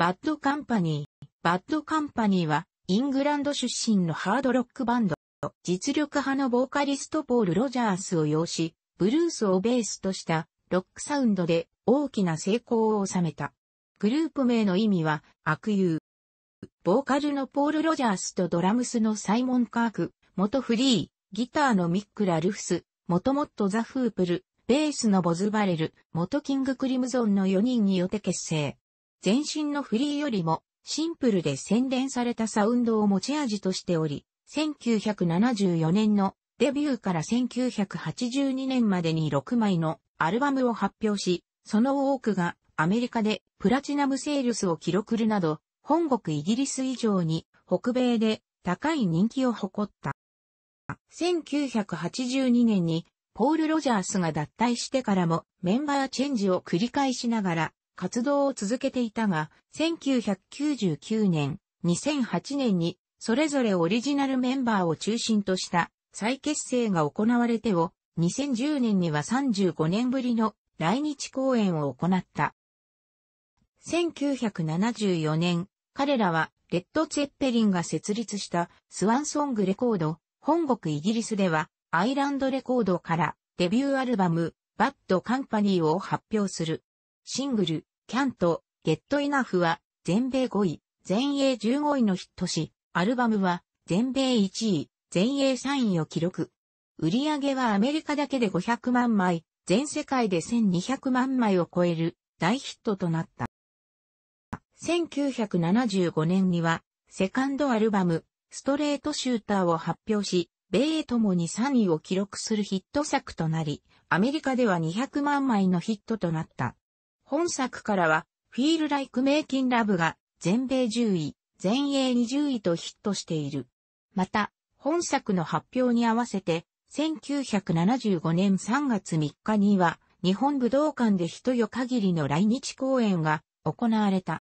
バッドカンパニー。バッドカンパニーは、イングランド出身のハードロックバンド。実力派のボーカリストポール・ロジャースを擁し、ブルースをベースとしたロックサウンドで大きな成功を収めた。グループ名の意味は悪友。ボーカルのポール・ロジャースとドラムスのサイモン・カーク、元フリー、ギターのミック・ラルフス、元モット・ザ・フープル、ベースのボズ・バレル、元キング・クリムゾンの4人によって結成。前身のフリーよりもシンプルで洗練されたサウンドを持ち味としており、1974年のデビューから1982年までに6枚のアルバムを発表し、その多くがアメリカでプラチナムセールスを記録るなど、本国イギリス以上に北米で高い人気を誇った。1982年にポール・ロジャースが脱退してからもメンバーチェンジを繰り返しながら活動を続けていたが、1999年、2008年にそれぞれオリジナルメンバーを中心とした再結成が行われてを、2010年には35年ぶりの来日公演を行った。1974年、彼らはレッド・ツェッペリンが設立したスワンソングレコード、本国イギリスではアイランドレコードからデビューアルバムバッド・カンパニーを発表する。シングル、キャント、ゲットイナフは全米5位、全英15位のヒットし、アルバムは全米1位、全英3位を記録。売り上げはアメリカだけで500万枚、全世界で1200万枚を超える大ヒットとなった。1975年には、セカンドアルバム、ストレートシューターを発表し、米英ともに3位を記録するヒット作となり、アメリカでは200万枚のヒットとなった。本作からは、Feel Like Making Love が全米10位、全英20位とヒットしている。また、本作の発表に合わせて、1975年3月3日には、日本武道館で一夜限りの来日公演が行われた。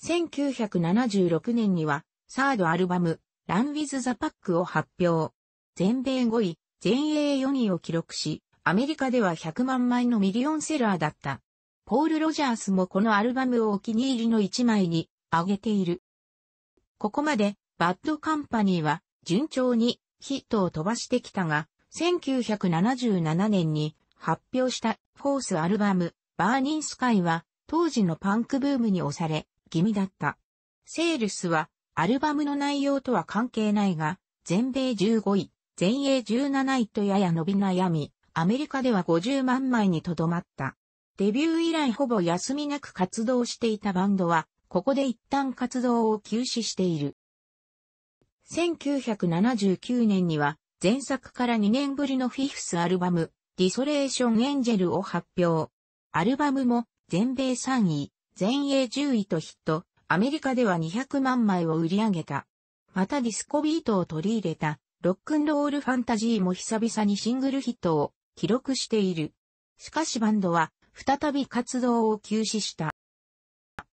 1976年には、サードアルバム、ランウィズ・ザ・パックを発表。全米5位、全英4位を記録し、アメリカでは100万枚のミリオンセラーだった。ポール・ロジャースもこのアルバムをお気に入りの一枚に挙げている。ここまでバッドカンパニーは順調にヒットを飛ばしてきたが、1977年に発表したフォースアルバムバーニンスカイは当時のパンクブームに押され気味だった。セールスはアルバムの内容とは関係ないが、全米15位、全英17位とやや伸び悩み、アメリカでは50万枚にとどまった。デビュー以来ほぼ休みなく活動していたバンドは、ここで一旦活動を休止している。1979年には、前作から2年ぶりのフィフスアルバム、ディソレーションエンジェルを発表。アルバムも全米3位、全英10位とヒット、アメリカでは200万枚を売り上げた。またディスコビートを取り入れた、ロックンロールファンタジーも久々にシングルヒットを記録している。しかしバンドは再び活動を休止した。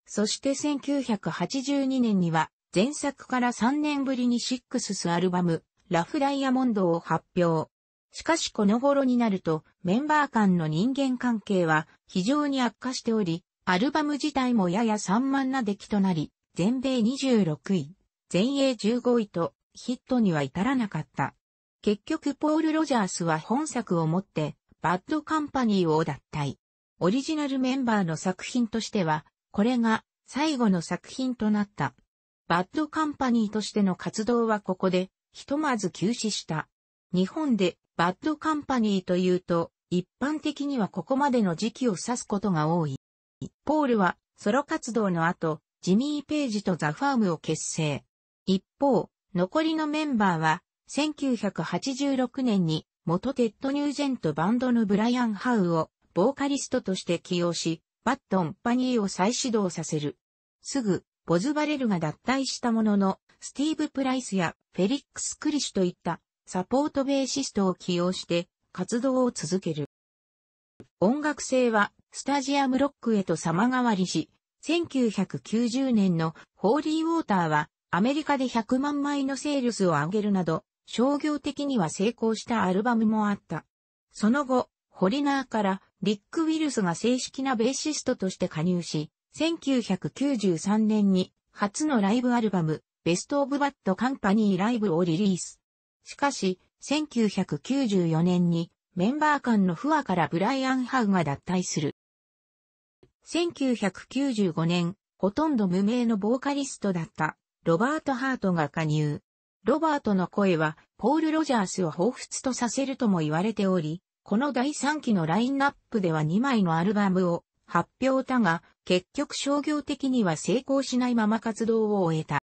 そして1982年には前作から3年ぶりにシックススアルバムラフダイヤモンドを発表。しかしこの頃になるとメンバー間の人間関係は非常に悪化しており、アルバム自体もやや散漫な出来となり、全米26位、全英15位とヒットには至らなかった。結局ポール・ロジャースは本作をもってバッドカンパニーを脱退。オリジナルメンバーの作品としては、これが最後の作品となった。バッドカンパニーとしての活動はここで、ひとまず休止した。日本でバッドカンパニーというと、一般的にはここまでの時期を指すことが多い。ポールはソロ活動の後、ジミー・ページとザ・ファームを結成。一方、残りのメンバーは、1986年に元テッド・ニュージェントバンドのブライアン・ハウをボーカリストとして起用し、バッドカンパニーを再始動させる。すぐ、ボズバレルが脱退したものの、スティーブ・プライスやフェリックス・クリシュといったサポートベーシストを起用して活動を続ける。音楽性はスタジアムロックへと様変わりし、1990年のホーリーウォーターはアメリカで100万枚のセールスを上げるなど商業的には成功したアルバムもあった。その後、ホリナーからリック・ウィルスが正式なベーシストとして加入し、1993年に初のライブアルバム、ベストオブバッドカンパニーライブをリリース。しかし、1994年にメンバー間の不和からブライアン・ハウが脱退する。1995年、ほとんど無名のボーカリストだったロバート・ハートが加入。ロバートの声はポール・ロジャースを彷彿とさせるとも言われており、この第3期のラインナップでは2枚のアルバムを発表したが、結局商業的には成功しないまま活動を終えた。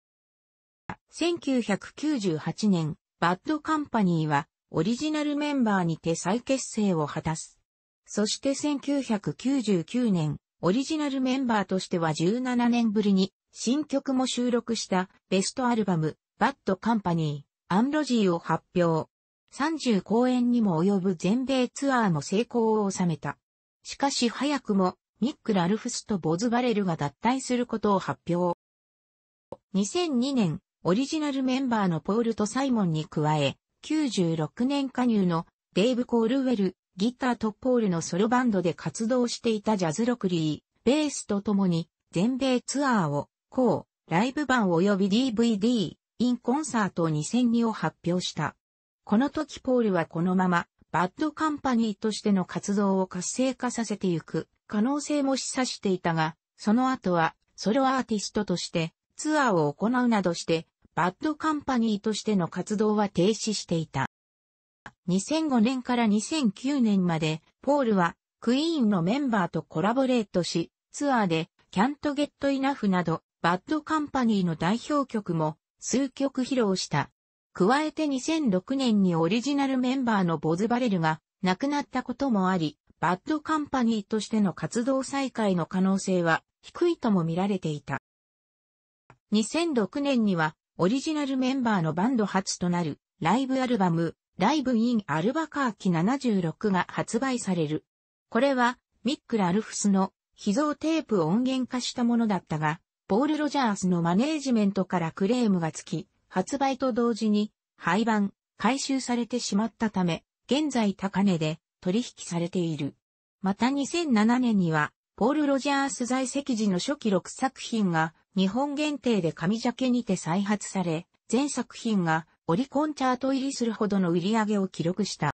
1998年、バッドカンパニーはオリジナルメンバーにて再結成を果たす。そして1999年、オリジナルメンバーとしては17年ぶりに新曲も収録したベストアルバム、バッドカンパニー、アンロジーを発表。30公演にも及ぶ全米ツアーも成功を収めた。しかし早くもミック・ラルフスとボズ・バレルが脱退することを発表。2002年、オリジナルメンバーのポールとサイモンに加え、96年加入のデイブ・コールウェル、ギターとポールのソロバンドで活動していたジャズロクリー、ベースと共に全米ツアーを、こう、ライブ版及び DVD、インコンサート2002を発表した。この時ポールはこのまま、バッドカンパニーとしての活動を活性化させてゆく可能性も示唆していたが、その後はソロアーティストとしてツアーを行うなどしてバッドカンパニーとしての活動は停止していた。2005年から2009年まで、ポールはクイーンのメンバーとコラボレートし、ツアーでキャントゲットイナフなど、バッドカンパニーの代表曲も数曲披露した。加えて2006年にオリジナルメンバーのボズ・バレルが亡くなったこともあり、バッドカンパニーとしての活動再開の可能性は低いとも見られていた。2006年にはオリジナルメンバーのバンド初となるライブアルバム、ライブインアルバカーキ76が発売される。これはミック・ラルフスの秘蔵テープを音源化したものだったが、ポール・ロジャースのマネージメントからクレームがつき、発売と同時に廃盤、回収されてしまったため、現在高値で取引されている。また2007年には、ポール・ロジャース在籍時の初期6作品が日本限定で紙ジャケにて再発され、全作品がオリコンチャート入りするほどの売り上げを記録した。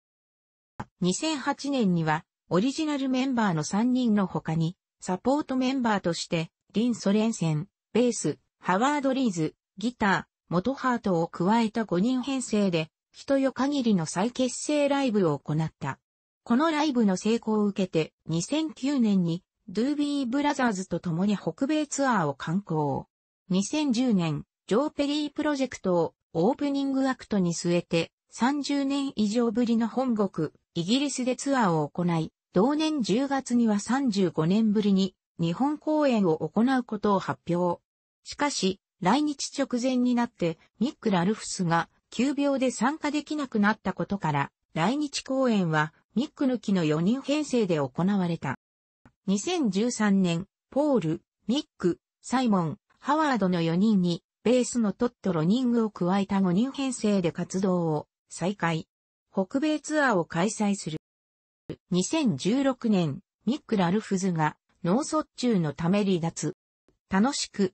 2008年には、オリジナルメンバーの3人の他に、サポートメンバーとして、リン・ソレンセン、ベース、ハワード・リーズ、ギター、元ハートを加えた5人編成で、一夜限りの再結成ライブを行った。このライブの成功を受けて、2009年にドゥービーブラザーズと共に北米ツアーを観光。2010年、ジョーペリープロジェクトをオープニングアクトに据えて、30年以上ぶりの本国、イギリスでツアーを行い、同年10月には35年ぶりに日本公演を行うことを発表。しかし、来日直前になってミック・ラルフスが急病で参加できなくなったことから、来日公演はミック抜きの4人編成で行われた。2013年、ポール、ミック、サイモン、ハワードの4人に、ベースのトット・ロニングを加えた5人編成で活動を再開。北米ツアーを開催する。2016年、ミック・ラルフズが脳卒中のため離脱。楽しく